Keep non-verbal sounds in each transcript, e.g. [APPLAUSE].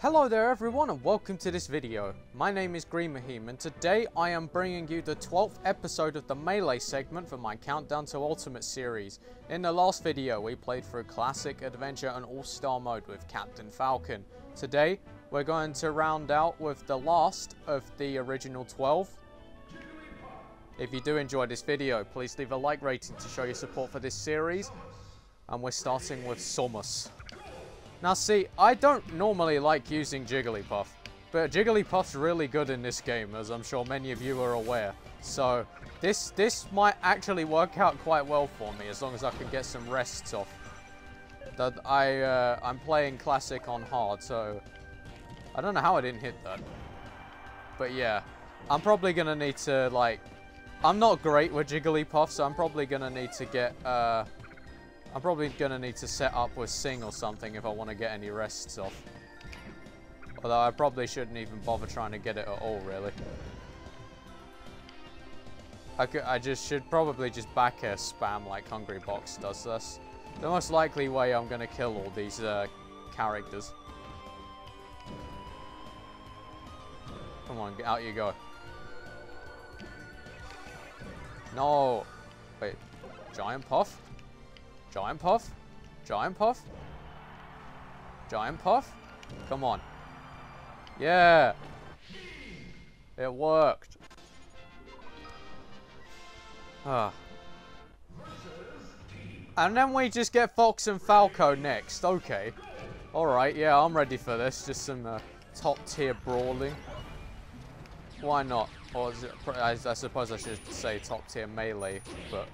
Hello there everyone and welcome to this video. My name is Grimahim and today I am bringing you the 12th episode of the Melee segment for my Countdown to Ultimate series. In the last video we played through Classic, Adventure and All-Star mode with Captain Falcon. Today we're going to round out with the last of the original 12. If you do enjoy this video please leave a like rating to show your support for this series. And we're starting with Samus. Now see, I don't normally like using Jigglypuff, but Jigglypuff's really good in this game, as I'm sure many of you are aware. So, this this might actually work out quite well for me, as long as I can get some rests off. That I, uh, I'm playing Classic on hard, so... I don't know how I didn't hit that. But yeah, I'm probably gonna need to, like... I'm not great with Jigglypuff, so I'm probably gonna need to get, uh... I'm probably going to need to set up with Sing or something if I want to get any rests off. Although I probably shouldn't even bother trying to get it at all, really. I, could, I just should probably just back air spam like Hungrybox does. this. the most likely way I'm going to kill all these uh, characters. Come on, out you go. No. Wait. Giant Puff? Giant Puff? Giant Puff? Giant Puff? Come on. Yeah! It worked. Ah. And then we just get Fox and Falco next. Okay. Alright, yeah, I'm ready for this. Just some uh, top tier brawling. Why not? Or it, I, I suppose I should say top tier melee, but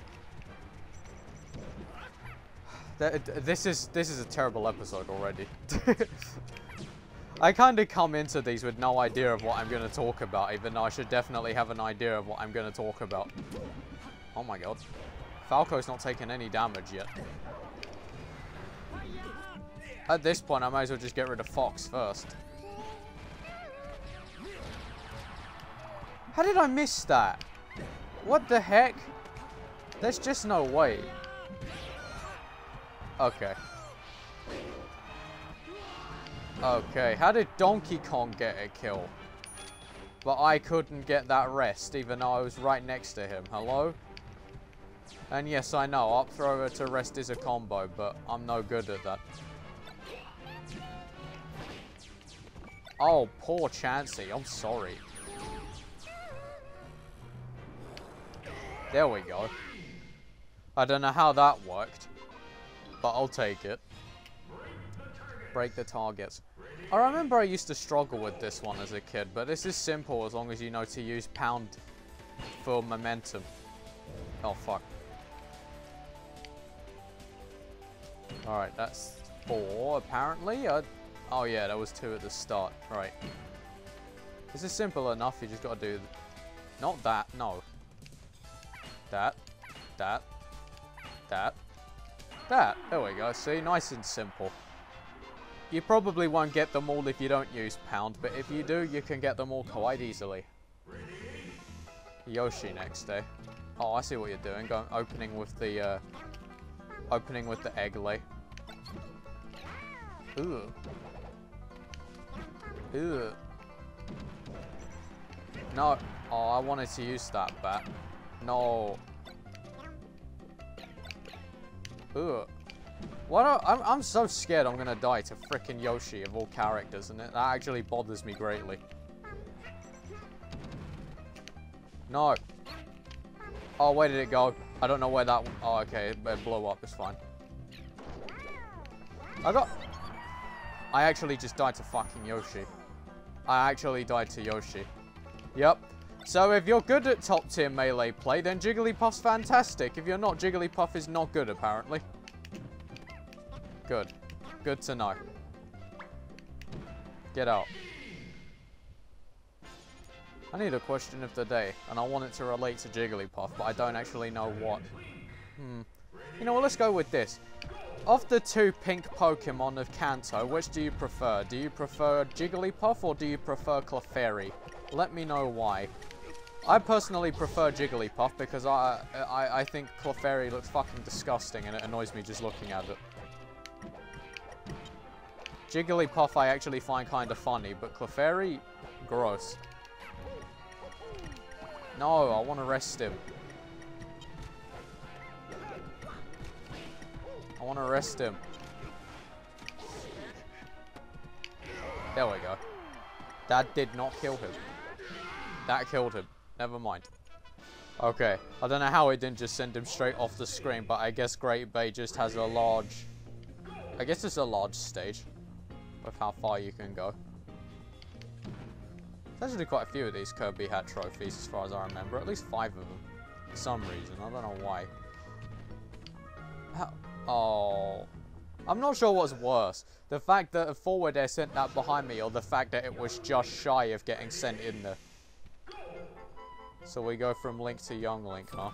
this is this is a terrible episode already. [LAUGHS] I kind of come into these with no idea of what I'm going to talk about, even though I should definitely have an idea of what I'm going to talk about. Oh my god. Falco's not taking any damage yet. At this point, I might as well just get rid of Fox first. How did I miss that? What the heck? There's just no way. Okay. Okay, how did Donkey Kong get a kill? But I couldn't get that rest, even though I was right next to him. Hello? And yes, I know, up thrower to rest is a combo, but I'm no good at that. Oh, poor Chansey. I'm sorry. There we go. I don't know how that worked but I'll take it. Break the targets. I remember I used to struggle with this one as a kid, but this is simple as long as you know to use pound for momentum. Oh, fuck. Alright, that's four, apparently. Uh, oh, yeah, that was two at the start. Right. This is simple enough. You just got to do... Not that, no. That. That. That. That. There we go. See, nice and simple. You probably won't get them all if you don't use Pound, but if you do, you can get them all quite easily. Yoshi next day. Oh, I see what you're doing. Going opening with the uh, opening with the egg lay. Ooh. Ooh. No. Oh, I wanted to use that bat. No. Ugh. What? I'm, I'm so scared I'm gonna die to frickin' Yoshi of all characters, and it, that actually bothers me greatly. No. Oh, where did it go? I don't know where that... Oh, okay. It blew up. It's fine. I got... I actually just died to fucking Yoshi. I actually died to Yoshi. Yep. So if you're good at top tier melee play, then Jigglypuff's fantastic. If you're not, Jigglypuff is not good, apparently. Good. Good to know. Get out. I need a question of the day, and I want it to relate to Jigglypuff, but I don't actually know what. Hmm. You know what, let's go with this. Of the two pink Pokemon of Kanto, which do you prefer? Do you prefer Jigglypuff or do you prefer Clefairy? Let me know why. I personally prefer Jigglypuff because I, I, I think Clefairy looks fucking disgusting and it annoys me just looking at it. Jigglypuff I actually find kind of funny, but Clefairy, gross. No, I want to rest him. I want to rest him. There we go. That did not kill him. That killed him. Never mind. Okay, I don't know how it didn't just send him straight off the screen, but I guess Great Bay just has a large... I guess it's a large stage with how far you can go. There's actually quite a few of these Kirby hat trophies as far as I remember. At least five of them. For some reason. I don't know why. How oh. I'm not sure what's worse. The fact that a forward air sent that behind me or the fact that it was just shy of getting sent in there. So we go from Link to Young Link, huh?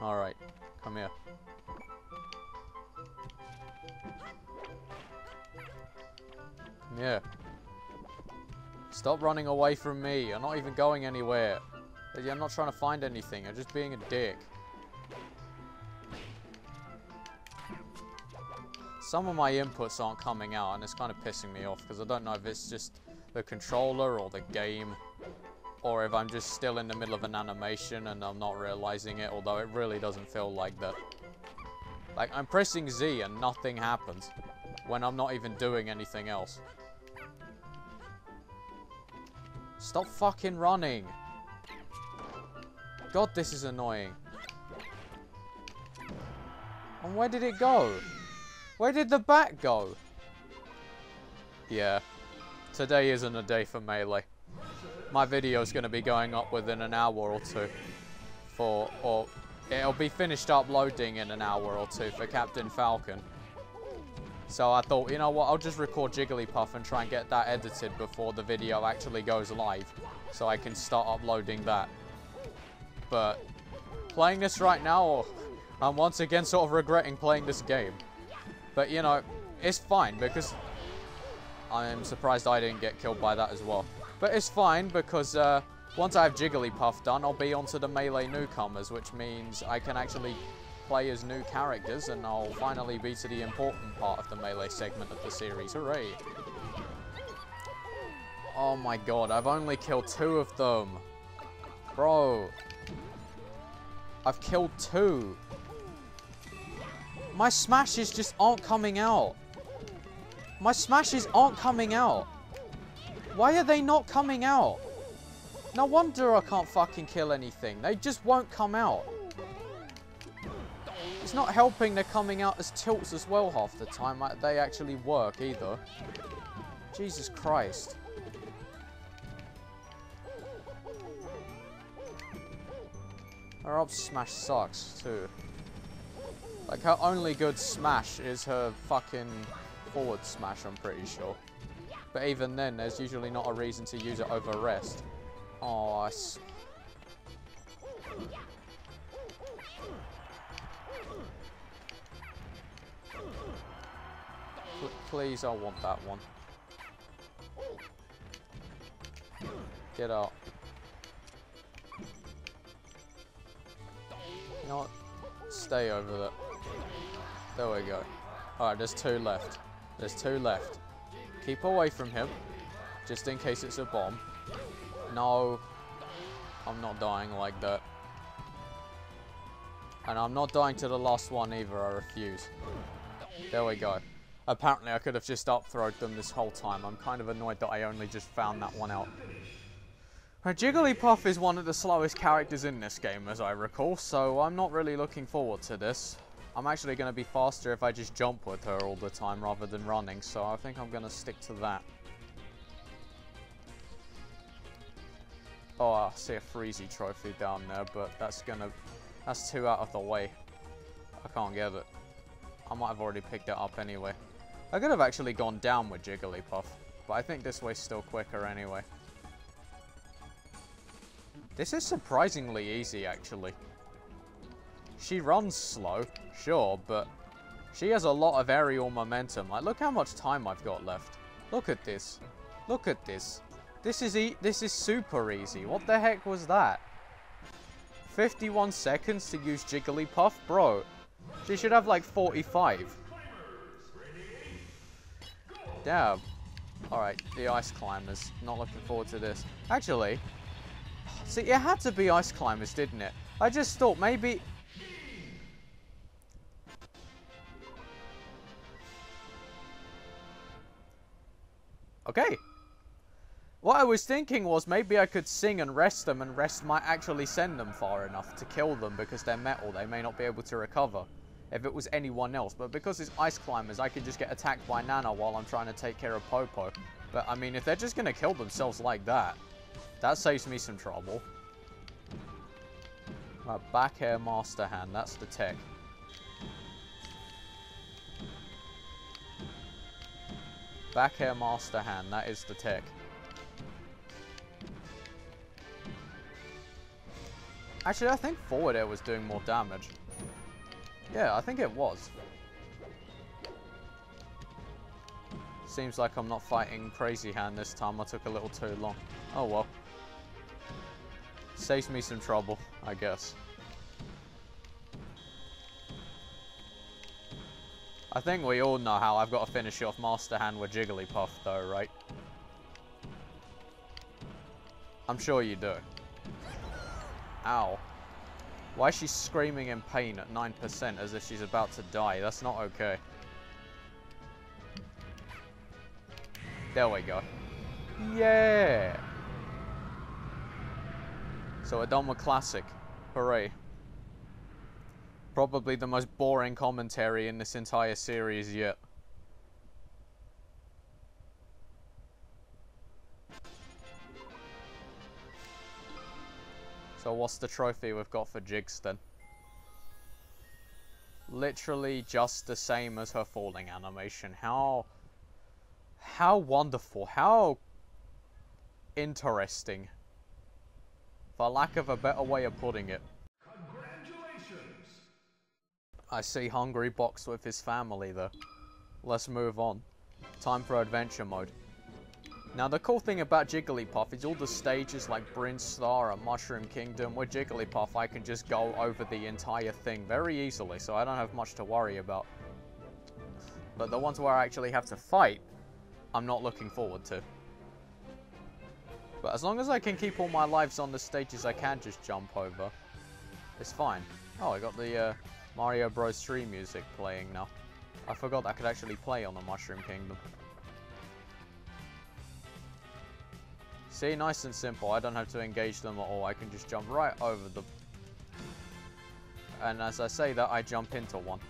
Alright, come here. Come here. Stop running away from me. You're not even going anywhere. I'm not trying to find anything. I'm just being a dick. Some of my inputs aren't coming out and it's kind of pissing me off because I don't know if it's just the controller or the game or if I'm just still in the middle of an animation and I'm not realizing it, although it really doesn't feel like that. Like, I'm pressing Z and nothing happens when I'm not even doing anything else. Stop fucking running. God, this is annoying. And where did it go? Where did the bat go? Yeah. Today isn't a day for Melee. My video is going to be going up within an hour or two. For, or it'll be finished uploading in an hour or two for Captain Falcon. So I thought, you know what, I'll just record Jigglypuff and try and get that edited before the video actually goes live. So I can start uploading that. But playing this right now, I'm once again sort of regretting playing this game. But, you know, it's fine because I'm surprised I didn't get killed by that as well. But it's fine because uh, once I have Jigglypuff done, I'll be onto the Melee newcomers, which means I can actually play as new characters, and I'll finally be to the important part of the Melee segment of the series. Hooray! Oh my god, I've only killed two of them. Bro. I've killed two. My smashes just aren't coming out. My smashes aren't coming out. Why are they not coming out? No wonder I can't fucking kill anything. They just won't come out. It's not helping they're coming out as tilts as well half the time. Like they actually work either. Jesus Christ. Her up smash sucks too. Like her only good smash is her fucking forward smash, I'm pretty sure. But even then, there's usually not a reason to use it over rest. Oh, I Please, I want that one. Get out. You know what? Stay over there. There we go. Alright, there's two left. There's two left. Keep away from him. Just in case it's a bomb. No. I'm not dying like that. And I'm not dying to the last one either, I refuse. There we go. Apparently I could have just up-throwed them this whole time. I'm kind of annoyed that I only just found that one out. Jigglypuff is one of the slowest characters in this game, as I recall, so I'm not really looking forward to this. I'm actually going to be faster if I just jump with her all the time rather than running, so I think I'm going to stick to that. Oh, I see a Freezie trophy down there, but that's going to... That's two out of the way. I can't get it. I might have already picked it up anyway. I could have actually gone down with Jigglypuff, but I think this way's still quicker anyway. This is surprisingly easy, actually. She runs slow, sure, but she has a lot of aerial momentum. Like, look how much time I've got left. Look at this. Look at this. This is e this is super easy. What the heck was that? 51 seconds to use Jigglypuff? Bro, She should have like 45. Damn. Alright, the ice climbers. Not looking forward to this. Actually, see, it had to be ice climbers, didn't it? I just thought maybe... Okay. What I was thinking was maybe I could sing and rest them and rest might actually send them far enough to kill them because they're metal. They may not be able to recover if it was anyone else. But because it's ice climbers, I could just get attacked by Nana while I'm trying to take care of Popo. But I mean, if they're just going to kill themselves like that, that saves me some trouble. Right, back air master hand, that's the tech. Back air master hand, that is the tech. Actually, I think forward air was doing more damage. Yeah, I think it was. Seems like I'm not fighting Crazy Hand this time. I took a little too long. Oh well. Saves me some trouble, I guess. I think we all know how I've got to finish off Master Hand with Jigglypuff though, right? I'm sure you do. Ow. Why is she screaming in pain at 9% as if she's about to die? That's not okay. There we go. Yeah! So a Adoma Classic. Hooray. Probably the most boring commentary in this entire series yet. So what's the trophy we've got for Jigs then? Literally just the same as her falling animation. How... How wonderful. How... Interesting. For lack of a better way of putting it. I see Hungrybox with his family though. Let's move on. Time for adventure mode. Now the cool thing about Jigglypuff is all the stages like Brinstar and Mushroom Kingdom, with Jigglypuff I can just go over the entire thing very easily, so I don't have much to worry about. But the ones where I actually have to fight, I'm not looking forward to. But as long as I can keep all my lives on the stages I can just jump over, it's fine. Oh, I got the uh, Mario Bros 3 music playing now. I forgot I could actually play on the Mushroom Kingdom. See, nice and simple. I don't have to engage them at all. I can just jump right over them. And as I say that, I jump into one.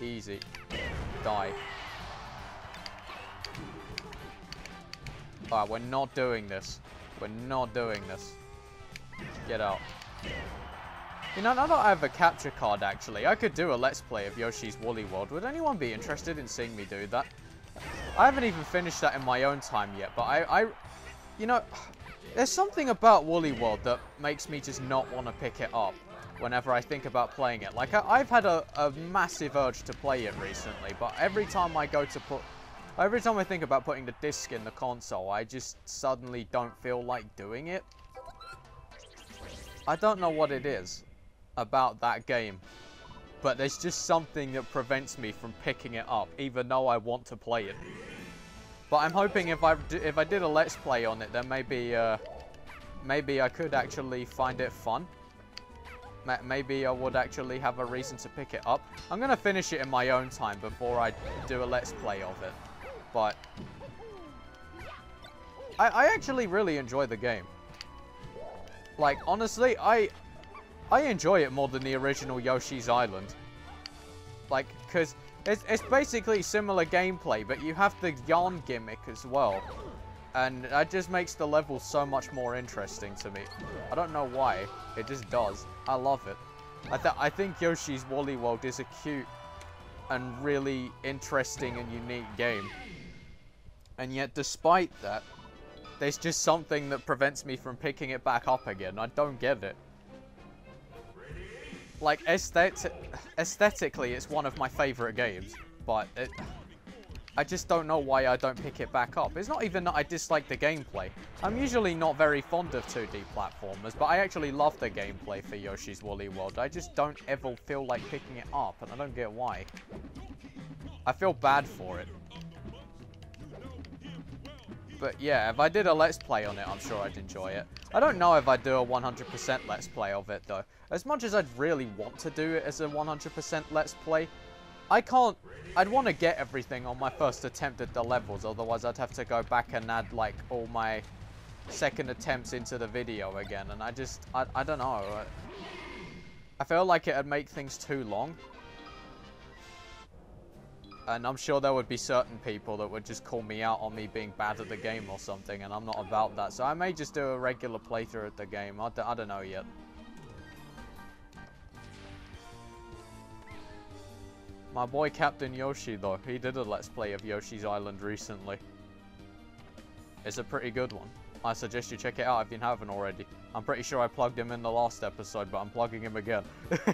Easy. Die. Alright, we're not doing this. We're not doing this. Get out. You know, now that I have a capture card, actually, I could do a Let's Play of Yoshi's Woolly World. Would anyone be interested in seeing me do that? I haven't even finished that in my own time yet, but I, I you know, there's something about Woolly World that makes me just not want to pick it up whenever I think about playing it. Like, I, have had a, a massive urge to play it recently, but every time I go to put... Every time I think about putting the disc in the console, I just suddenly don't feel like doing it. I don't know what it is about that game but there's just something that prevents me from picking it up, even though I want to play it. But I'm hoping if I if I did a let's play on it, then maybe uh, maybe I could actually find it fun. Maybe I would actually have a reason to pick it up. I'm gonna finish it in my own time before I do a let's play of it. But I, I actually really enjoy the game. Like honestly, I I enjoy it more than the original Yoshi's Island. Like, because it's, it's basically similar gameplay, but you have the yarn gimmick as well. And that just makes the level so much more interesting to me. I don't know why. It just does. I love it. I, th I think Yoshi's Woolly World is a cute and really interesting and unique game. And yet, despite that, there's just something that prevents me from picking it back up again. I don't get it like aesthetic, aesthetically, it's one of my favorite games, but it, I just don't know why I don't pick it back up. It's not even that I dislike the gameplay. I'm usually not very fond of 2D platformers, but I actually love the gameplay for Yoshi's Woolly World. I just don't ever feel like picking it up, and I don't get why. I feel bad for it. But yeah, if I did a Let's Play on it, I'm sure I'd enjoy it. I don't know if I'd do a 100% Let's Play of it, though. As much as I'd really want to do it as a 100% Let's Play, I can't... I'd want to get everything on my first attempt at the levels, otherwise I'd have to go back and add, like, all my second attempts into the video again, and I just... I, I don't know. I feel like it'd make things too long. And I'm sure there would be certain people that would just call me out on me being bad at the game or something, and I'm not about that. So I may just do a regular playthrough at the game. I d I don't know yet. My boy Captain Yoshi, though, he did a Let's Play of Yoshi's Island recently. It's a pretty good one. I suggest you check it out if you haven't already. I'm pretty sure I plugged him in the last episode, but I'm plugging him again. [LAUGHS]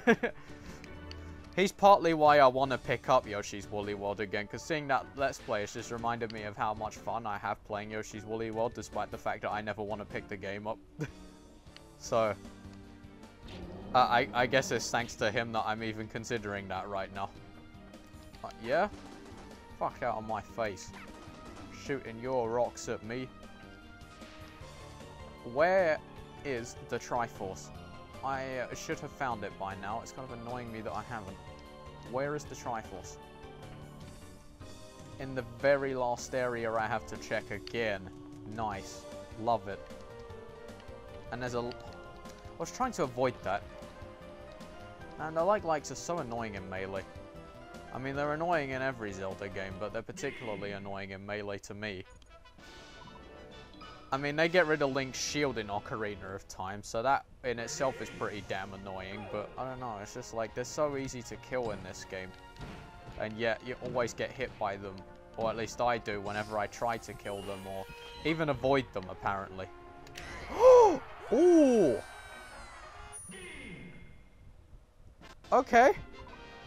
He's partly why I want to pick up Yoshi's Woolly World again, because seeing that Let's Play has just reminded me of how much fun I have playing Yoshi's Woolly World, despite the fact that I never want to pick the game up. [LAUGHS] so, uh, I, I guess it's thanks to him that I'm even considering that right now. Uh, yeah? Fuck out of my face. Shooting your rocks at me. Where is the Triforce? I should have found it by now. It's kind of annoying me that I haven't. Where is the Triforce? In the very last area I have to check again. Nice. Love it. And there's a... I was trying to avoid that. And the like likes are so annoying in Melee. I mean, they're annoying in every Zelda game, but they're particularly annoying in Melee to me. I mean, they get rid of Link's shield in Ocarina of Time, so that in itself is pretty damn annoying, but I don't know, it's just like, they're so easy to kill in this game. And yet, you always get hit by them, or at least I do whenever I try to kill them, or even avoid them, apparently. [GASPS] Ooh! Okay.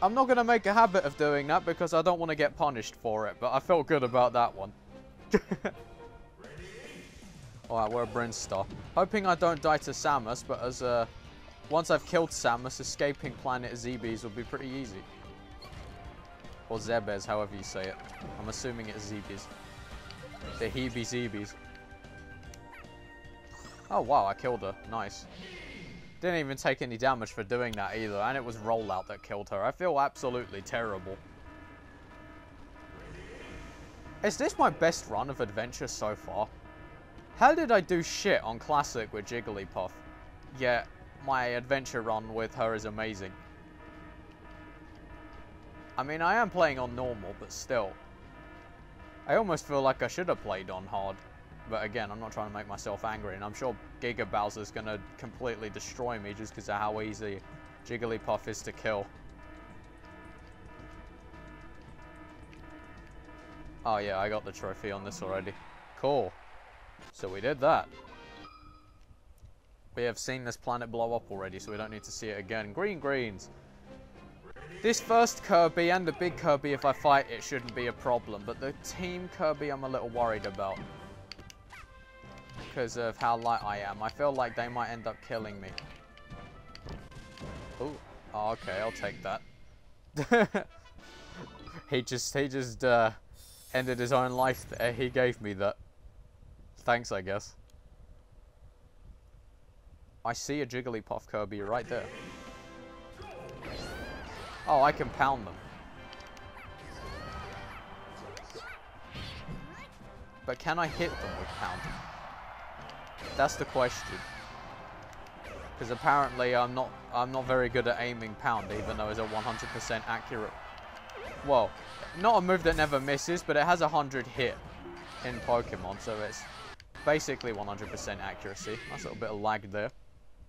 I'm not going to make a habit of doing that because I don't want to get punished for it, but I felt good about that one. [LAUGHS] Alright, we're a Brinstar. Hoping I don't die to Samus, but as uh, once I've killed Samus, escaping planet Zebes will be pretty easy. Or Zebes, however you say it. I'm assuming it's Zebes. The Heebie-Zeebies. Oh wow, I killed her. Nice. Didn't even take any damage for doing that either, and it was Rollout that killed her. I feel absolutely terrible. Is this my best run of adventure so far? How did I do shit on Classic with Jigglypuff? Yet, my adventure run with her is amazing. I mean, I am playing on normal, but still. I almost feel like I should have played on hard. But again, I'm not trying to make myself angry, and I'm sure Giga Bowser's going to completely destroy me just because of how easy Jigglypuff is to kill. Oh yeah, I got the trophy on this already. Cool. So we did that. We have seen this planet blow up already, so we don't need to see it again. Green greens. This first Kirby and the big Kirby, if I fight it, shouldn't be a problem. But the team Kirby, I'm a little worried about. Because of how light I am. I feel like they might end up killing me. Ooh. Oh, okay, I'll take that. [LAUGHS] he just, he just, uh, ended his own life there. He gave me that. Thanks, I guess. I see a Jigglypuff Kirby right there. Oh, I can pound them. But can I hit them with pounding? That's the question. Because apparently I'm not I'm not very good at aiming pound, even though it's a 100% accurate. Well, not a move that never misses, but it has a 100 hit in Pokemon, so it's basically 100% accuracy. Nice little bit of lag there.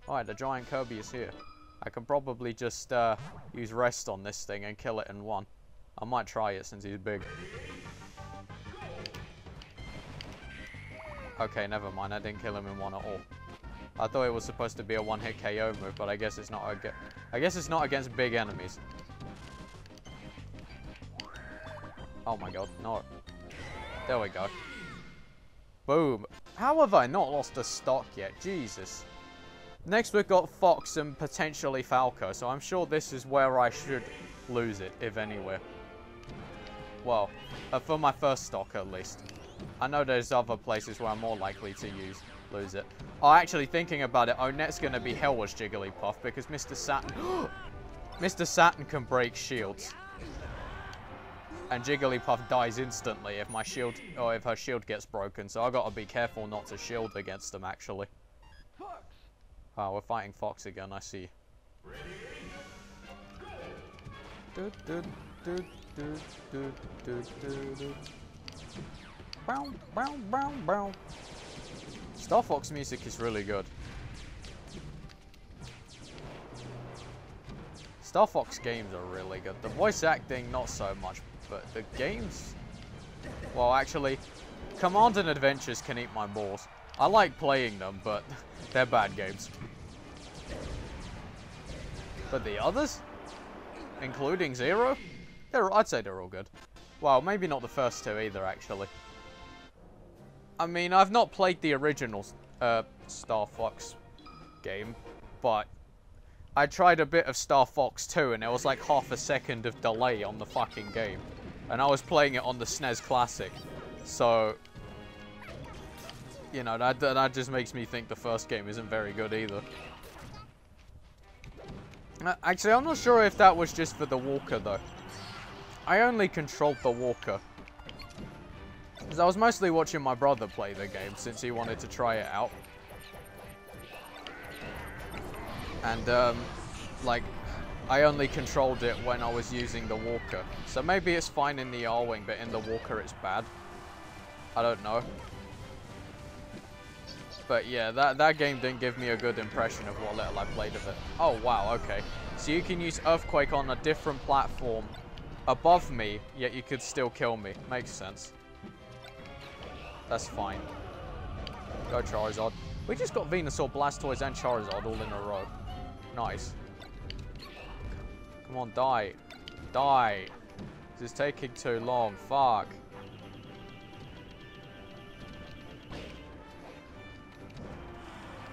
Alright, the giant Kirby is here. I can probably just uh, use rest on this thing and kill it in one. I might try it since he's big. Okay, never mind. I didn't kill him in one at all. I thought it was supposed to be a one-hit KO move, but I guess it's not. I guess it's not against big enemies. Oh my god, no. There we go. Boom. How have I not lost a stock yet? Jesus. Next we've got Fox and potentially Falco, so I'm sure this is where I should lose it, if anywhere. Well, uh, for my first stock at least. I know there's other places where I'm more likely to use lose it. Oh, actually thinking about it, Onett's going to be hell as Jigglypuff because Mr. Saturn... [GASPS] Mr. Saturn can break shields. And Jigglypuff dies instantly if my shield, or if her shield gets broken, so I gotta be careful not to shield against them actually. Oh, we're fighting Fox again, I see. Star Fox music is really good. Star Fox games are really good. The voice acting, not so much, but the games... Well, actually, Command and Adventures can eat my balls. I like playing them, but [LAUGHS] they're bad games. But the others? Including Zero? They're, I'd say they're all good. Well, maybe not the first two either, actually. I mean, I've not played the original uh, Star Fox game, but I tried a bit of Star Fox 2 and it was like half a second of delay on the fucking game. And I was playing it on the SNES Classic. So, you know, that, that just makes me think the first game isn't very good either. Uh, actually, I'm not sure if that was just for the Walker, though. I only controlled the Walker. Because I was mostly watching my brother play the game since he wanted to try it out. And, um, like, I only controlled it when I was using the Walker. So maybe it's fine in the Arwing, but in the Walker it's bad. I don't know. But yeah, that, that game didn't give me a good impression of what little I played of it. Oh, wow, okay. So you can use Earthquake on a different platform above me, yet you could still kill me. Makes sense. That's fine. Go Charizard. We just got Venusaur, Blastoise, and Charizard all in a row. Nice. Come on, die. Die. This is taking too long. Fuck.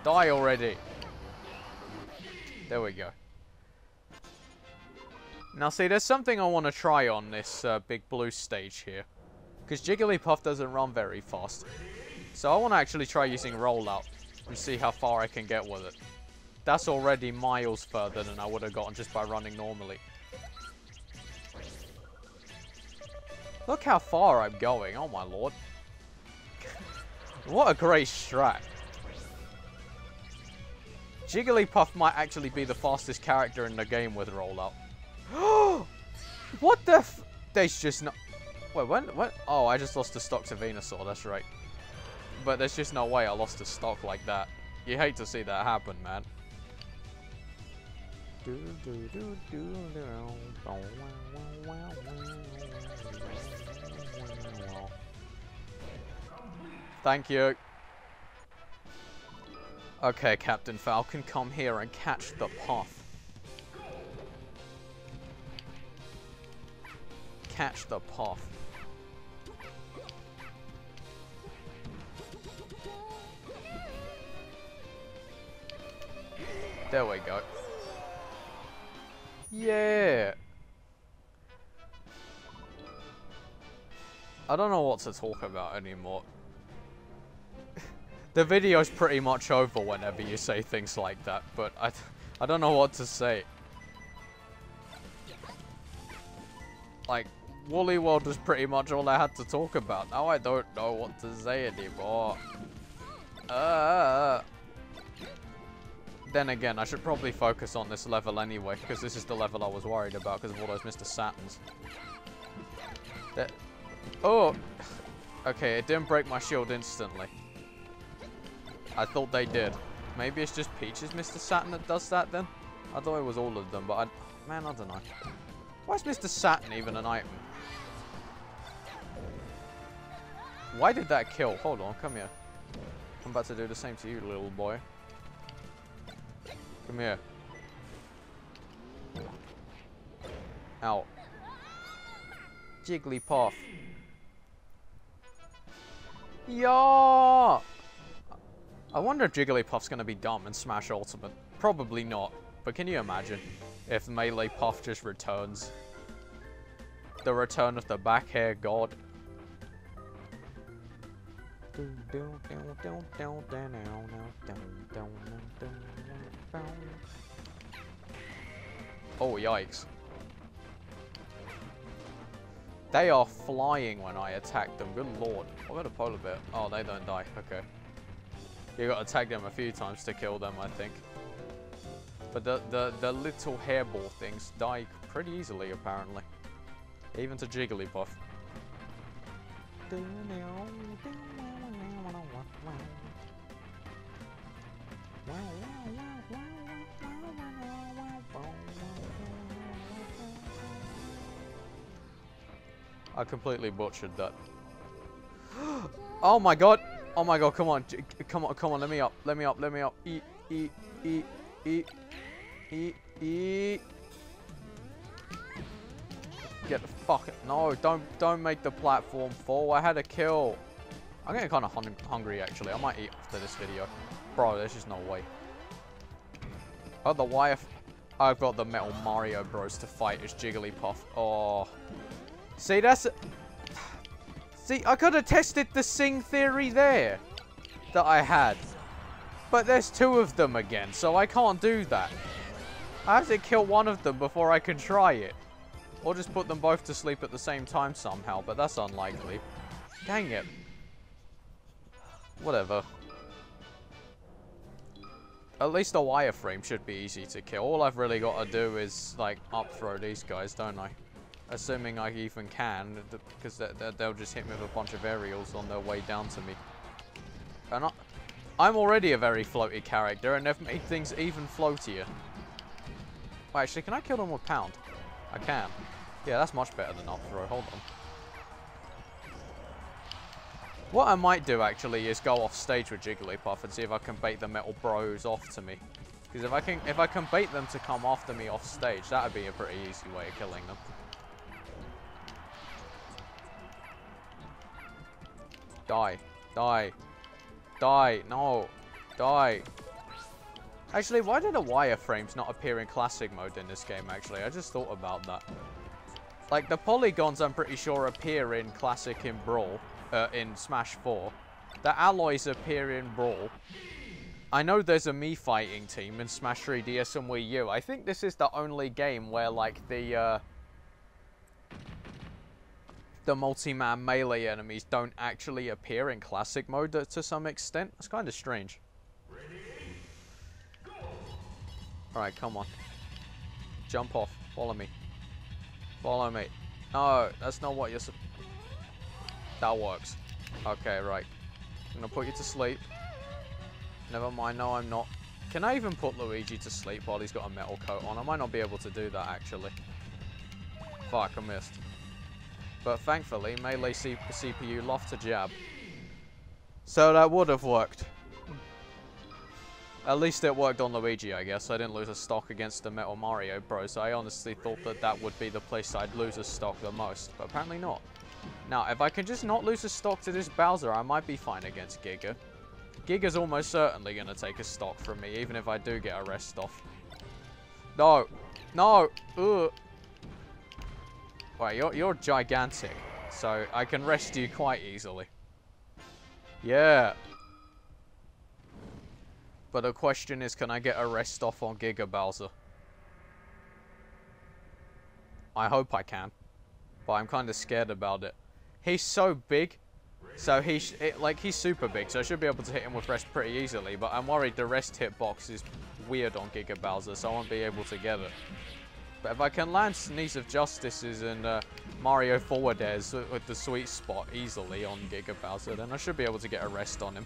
Die already. There we go. Now see, there's something I want to try on this uh, big blue stage here. Because Jigglypuff doesn't run very fast. So I want to actually try using Rollout and see how far I can get with it. That's already miles further than I would have gotten just by running normally. Look how far I'm going, oh my lord. [LAUGHS] what a great strat. Jigglypuff might actually be the fastest character in the game with Rollout. [GASPS] what the f- There's just not- Wait, when, when? Oh, I just lost a stock to Venusaur, that's right. But there's just no way I lost a stock like that. You hate to see that happen, man. Thank you. Okay, Captain Falcon, come here and catch the puff. Catch the puff. There we go. Yeah! I don't know what to talk about anymore. the video's pretty much over whenever you say things like that, but I, I don't know what to say. Like, Woolly World was pretty much all I had to talk about. Now I don't know what to say anymore. Uh, then again, I should probably focus on this level anyway, because this is the level I was worried about because of all those Mr. That, oh! [SIGHS] Okay, it didn't break my shield instantly. I thought they did. Maybe it's just Peach's Mr. Saturn that does that then? I thought it was all of them, but I... Man, I don't know. Why is Mr. Saturn even an item? Why did that kill? Hold on, come here. I'm about to do the same to you, little boy. Come here. Out. Jigglypuff. Yeah. I wonder if Jigglypuff's to be dumb and smash Ultimate. Probably not. But can you imagine if Melee Puff just returns? The return of the back air god. Oh, yikes. They are flying when I attack them. Good lord. What about a polar bear? Oh, they don't die. Okay. You gotta tag them a few times to kill them, I think. But the, the, the little hairball things die pretty easily, apparently. Even to Jigglypuff. I completely butchered that. [GASPS] oh my god! Oh my god, come on. Come on, come on, let me up. Let me up, let me up. Eat, eat, eat, eat, eat, eat. Get the fuck... No, don't don't make the platform fall. I had a kill. I'm getting kind of hung hungry, actually. I might eat after this video. Bro, there's just no way. Oh, the wire... I've got the Metal Mario Bros to fight as Jigglypuff. Oh. See, that's... See, I could have tested the sing theory there that I had. But there's two of them again, so I can't do that. I have to kill one of them before I can try it. Or just put them both to sleep at the same time somehow, but that's unlikely. Dang it. Whatever. At least a wireframe should be easy to kill. All I've really got to do is, like, up throw these guys, don't I? Assuming I even can, because they'll just hit me with a bunch of aerials on their way down to me. And I'm already a very floaty character, and they've made things even floatier. Well, actually, can I kill them with Pound? I can. Yeah, that's much better than up throw. Hold on. What I might do, actually, is go off stage with Jigglypuff and see if I can bait the Metal Bros off to me. Because if I can if I can bait them to come after me off stage, that would be a pretty easy way of killing them. Die. Die. Die. No. Die. Actually, why did the wireframes not appear in classic mode in this game, actually? I just thought about that. Like, the polygons, I'm pretty sure, appear in classic in Brawl, uh, in Smash 4. The alloys appear in Brawl. I know there's a Mii fighting team in Smash 3DS and Wii U. I think this is the only game where, like, the, uh, the multi-man melee enemies don't actually appear in classic mode to some extent. It's kind of strange. Alright, come on. Jump off. Follow me. Follow me. No, that's not what you're... That works. Okay, right. I'm gonna put you to sleep. Never mind, no I'm not. Can I even put Luigi to sleep while he's got a metal coat on? I might not be able to do that, actually. Fuck, I missed. But thankfully, Melee C CPU loft to jab. So that would have worked. At least it worked on Luigi, I guess. I didn't lose a stock against the Metal Mario Bros. So I honestly thought that that would be the place I'd lose a stock the most. But apparently not. Now, if I can just not lose a stock to this Bowser, I might be fine against Giga. Giga's almost certainly going to take a stock from me, even if I do get a rest off. No. No. Ugh. Well, you're, you're gigantic, so I can rest you quite easily. Yeah. But the question is, can I get a rest off on Giga Bowser? I hope I can. But I'm kind of scared about it. He's so big. So he's, it, like, he's super big, so I should be able to hit him with rest pretty easily. But I'm worried the rest hitbox is weird on Giga Bowser, so I won't be able to get it. But if I can land Sneeze of Justices and uh, Mario Forward airs with the sweet spot easily on Giga Bowser, then I should be able to get a rest on him.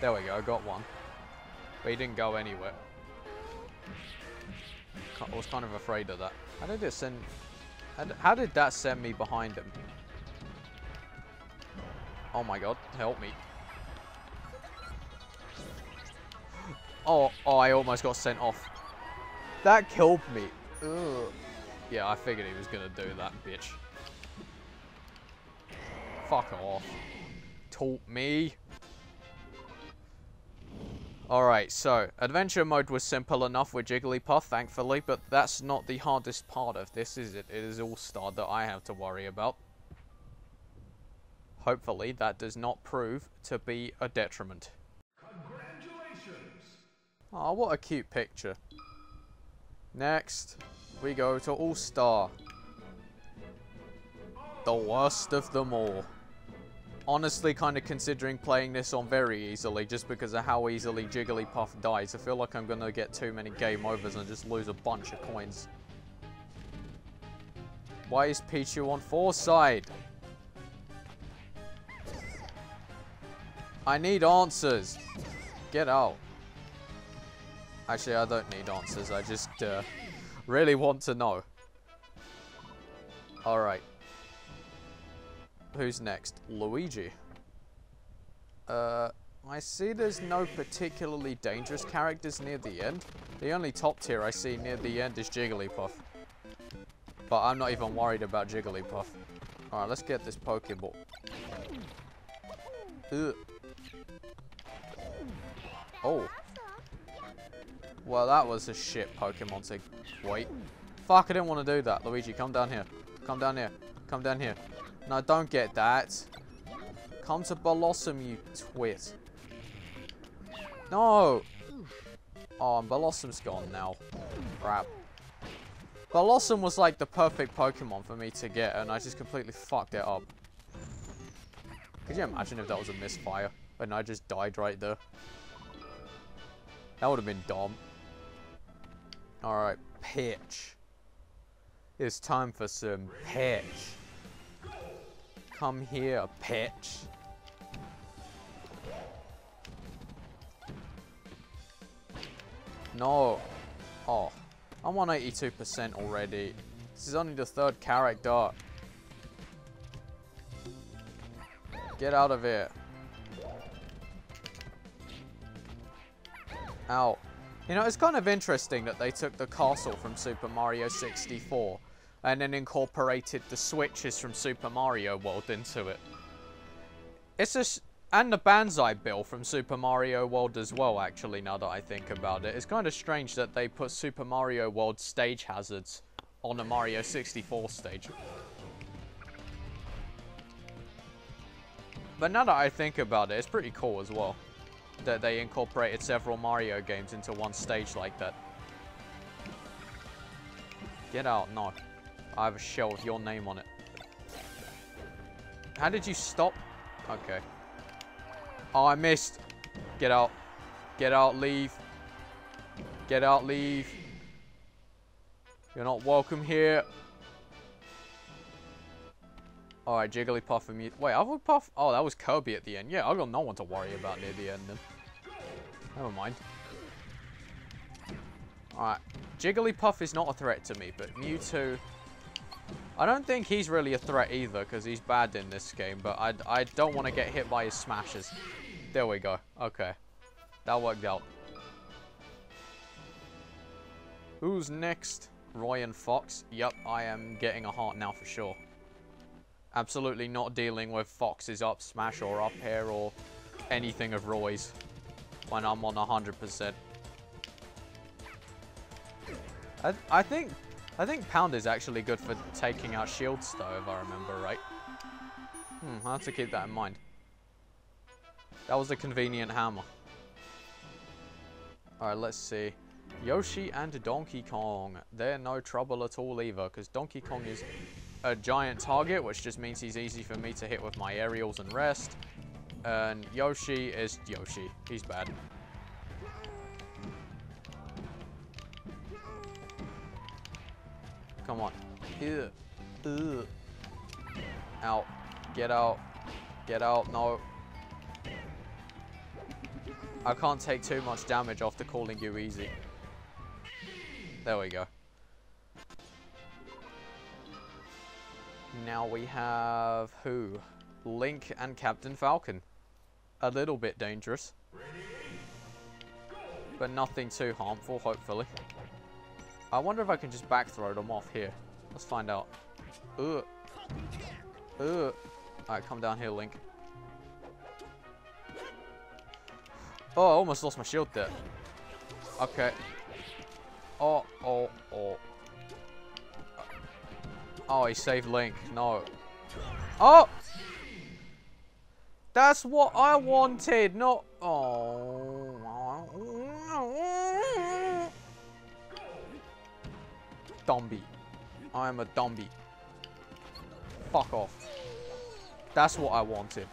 There we go, got one. But he didn't go anywhere. I was kind of afraid of that. How did it send... How did that send me behind him? Oh my god, help me. [GASPS] Oh, oh, I almost got sent off. That killed me. Ugh. Yeah, I figured he was going to do that, bitch. Fuck off. Taught me. Alright, so, adventure mode was simple enough with Jigglypuff, thankfully, but that's not the hardest part of this, is it? It is All-Star that I have to worry about. Hopefully, that does not prove to be a detriment. Congratulations! Oh, what a cute picture. Next, we go to All-Star. The worst of them all honestly kind of considering playing this on very easily just because of how easily Jigglypuff dies. I feel like I'm going to get too many game overs and just lose a bunch of coins. Why is Pichu on Fourside? I need answers. Get out. Actually, I don't need answers. I just uh, really want to know. Alright. Who's next? Luigi. Uh, I see there's no particularly dangerous characters near the end. The only top tier I see near the end is Jigglypuff. But I'm not even worried about Jigglypuff. Alright, let's get this Pokeball. Ugh. Oh. Well, that was a shit Pokemon to... Wait. Fuck, I didn't want to do that. Luigi, come down here. Come down here. Come down here. No, don't get that. Come to Bellossom, you twit. No! Oh, Bellossom's gone now. Crap. Bellossom was like the perfect Pokemon for me to get, and I just completely fucked it up. Could you imagine if that was a misfire, and I just died right there? That would have been dumb. Alright, Peach. It's time for some Peach. Come here, Peach. No. Oh. I'm on 82% already. This is only the third character. Get out of here. Ow. You know, it's kind of interesting that they took the castle from Super Mario 64 and then incorporated the switches from Super Mario World into it. It's just, and the Banzai Bill from Super Mario World as well, actually, now that I think about it. It's kind of strange that they put Super Mario World stage hazards on a Mario 64 stage. But now that I think about it, it's pretty cool as well. That they incorporated several Mario games into one stage like that. Get out, no. I have a shell with your name on it. How did you stop? Okay. Oh, I missed. Get out. Get out, leave. Get out, leave. You're not welcome here. Alright, Jigglypuff and Mew. Wait, I've Puff. Oh, that was Kirby at the end. Yeah, I've got no one to worry about near the end then. Never mind. Alright. Jigglypuff is not a threat to me, but Mewtwo I don't think he's really a threat either, because he's bad in this game, but I, I don't want to get hit by his smashes. There we go. Okay. That worked out. Who's next? Roy and Fox. Yep, I am getting a heart now for sure. Absolutely not dealing with Fox's up smash or up air or anything of Roy's when I'm on 100%. I, I think I think Pound is actually good for taking out shields though, if I remember right. Hmm, i have to keep that in mind. That was a convenient hammer. Alright, let's see. Yoshi and Donkey Kong. They're no trouble at all either, because Donkey Kong is a giant target, which just means he's easy for me to hit with my aerials and rest. And Yoshi is Yoshi. He's bad. Come on. Ew. Ew. Out. Get out. Get out. No. I can't take too much damage after calling you easy. There we go. Now we have who? Link and Captain Falcon. A little bit dangerous. But nothing too harmful, hopefully. I wonder if I can just back throw them off here. Let's find out. Ugh. Ugh. Alright, come down here, Link. Oh, I almost lost my shield there. Okay. Oh, oh, oh. Oh, he saved Link. No. Oh! That's what I wanted, not... Oh. Dumby. I am a dumby. Fuck off. That's what I wanted.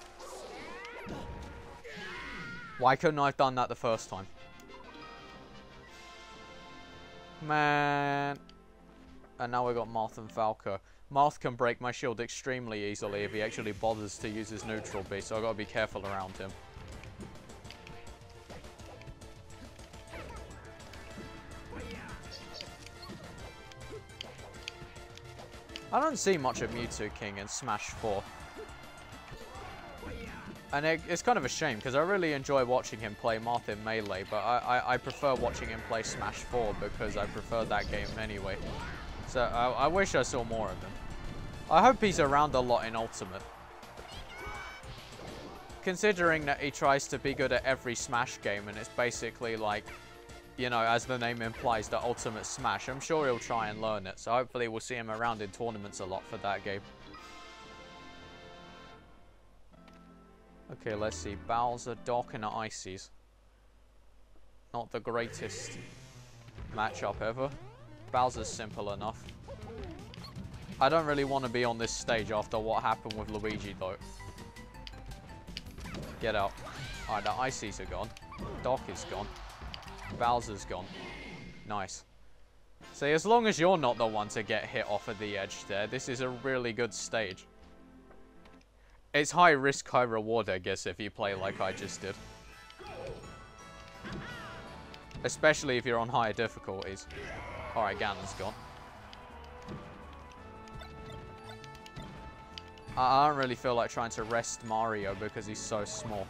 Why couldn't I have done that the first time? Man. And now we've got Marth and Falco. Marth can break my shield extremely easily if he actually bothers to use his neutral beast, so I've got to be careful around him. I don't see much of MewtwoKing in Smash 4. And it, it's kind of a shame, because I really enjoy watching him play Marth in Melee, but I, I, I, prefer watching him play Smash 4 because I prefer that game anyway. So I, I wish I saw more of him. I hope he's around a lot in Ultimate. Considering that he tries to be good at every Smash game and it's basically like, you know, as the name implies, the Ultimate Smash, I'm sure he'll try and learn it. So hopefully we'll see him around in tournaments a lot for that game. Okay, let's see. Bowser, Doc, and Ices. Not the greatest matchup ever. Bowser's simple enough. I don't really want to be on this stage after what happened with Luigi, though. Get out. Alright, the Ices are gone. Doc is gone. Bowser's gone. Nice. See, as long as you're not the one to get hit off of the edge there, this is a really good stage. It's high risk, high reward, I guess, if you play like I just did. Especially if you're on higher difficulties. Alright, Ganon's gone. I, don't really feel like trying to rest Mario because he's so small.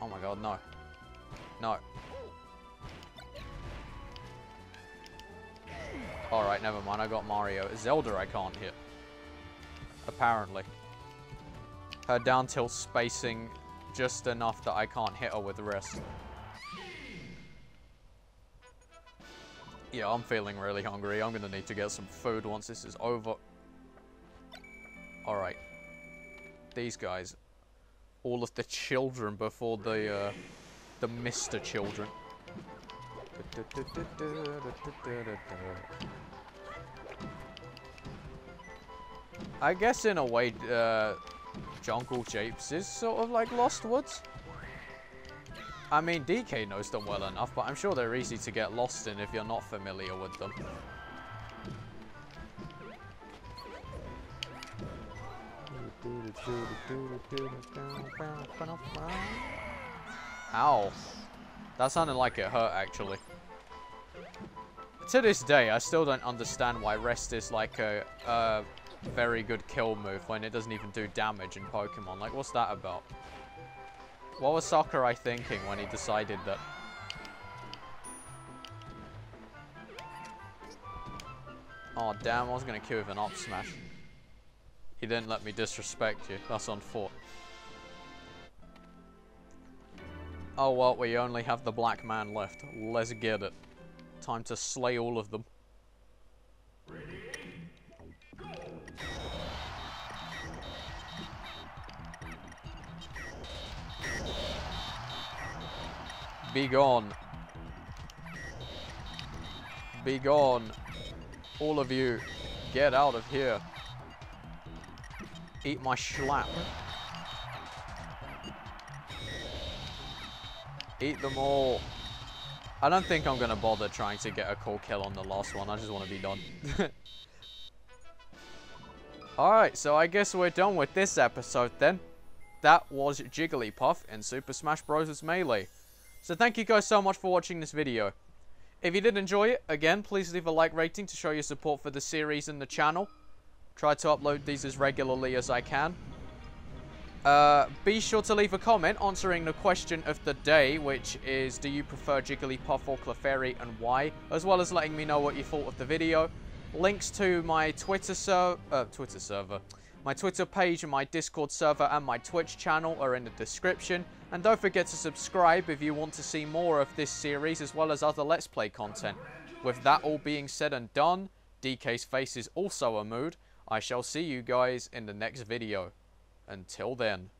Oh my god, no. No. Alright, never mind. I got Mario. Zelda I can't hit. Apparently. Her down tilt spacing just enough that I can't hit her with the rest. Yeah, I'm feeling really hungry. I'm to need to get some food once this is over. Alright. These guys. All of the children before the, uh, the Mr. Children. I guess in a way, uh, Jungle Japes is sort of like Lost Woods. I mean, DK knows them well enough, but I'm sure they're easy to get lost in if you're not familiar with them. Ow. That sounded like it hurt, actually. To this day, I still don't understand why rest is like a, a very good kill move when it doesn't even do damage in Pokemon. Like, what's that about? What was Sakurai thinking when he decided that... Oh, damn, I was going to kill with an up smash. He didn't let me disrespect you. That's on foot. Oh well, we only have the black man left. Let's get it. Time to slay all of them. Be gone. Be gone. All of you, get out of here. Eat my schlap. Eat them all. I don't think I'm going to bother trying to get a cool kill on the last one. I just want to be done. [LAUGHS] Alright, so I guess we're done with this episode then. That was Jigglypuff in Super Smash Bros. Melee. So thank you guys so much for watching this video. If you did enjoy it, again, please leave a like rating to show your support for the series and the channel. Try to upload these as regularly as I can. Uh, be sure to leave a comment answering the question of the day, which is, do you prefer Jigglypuff or Clefairy and why? As well as letting me know what you thought of the video. Links to my Twitter, ser uh, Twitter server, My Twitter page and my Discord server and my Twitch channel are in the description. And don't forget to subscribe if you want to see more of this series as well as other Let's Play content. With that all being said and done, DK's face is also a mood. I shall see you guys in the next video. Until then.